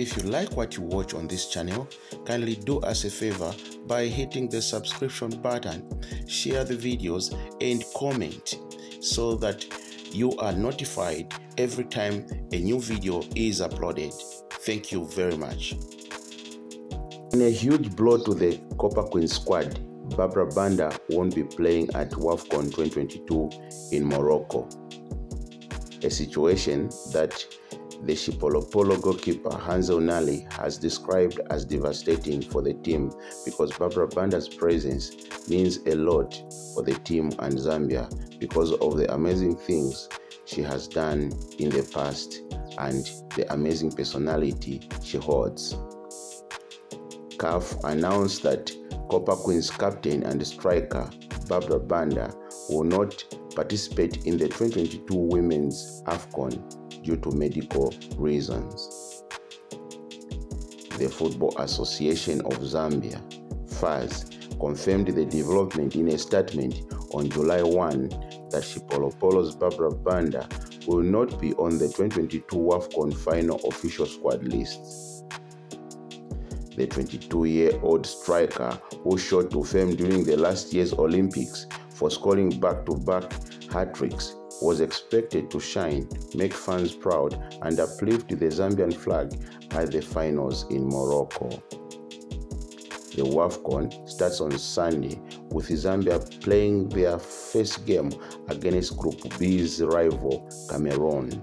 If you like what you watch on this channel, kindly do us a favor by hitting the subscription button, share the videos, and comment so that you are notified every time a new video is uploaded. Thank you very much. In a huge blow to the Copper Queen squad, Barbra Banda won't be playing at WAFCON 2022 in Morocco. A situation that the Chipolopolo goalkeeper Hazel Nali has described as devastating for the team because Barbra Banda's presence means a lot for the team and Zambia because of the amazing things she has done in the past and the amazing personality she holds. CAF announced that Copper Queen's captain and striker Barbra Banda will not participate in the 2022 Women's AFCON due to medical reasons. The Football Association of Zambia, FAZ, confirmed the development in a statement on July 1 that Chipolopolo's Barbra Banda will not be on the 2022 WAFCON final official squad list. The 22 year old striker, who shot to fame during the last year's Olympics for scoring back to back hat tricks, was expected to shine, make fans proud, and uplift the Zambian flag at the finals in Morocco. The WAFCON starts on Sunday with Zambia playing their first game against Group B's rival Cameroon.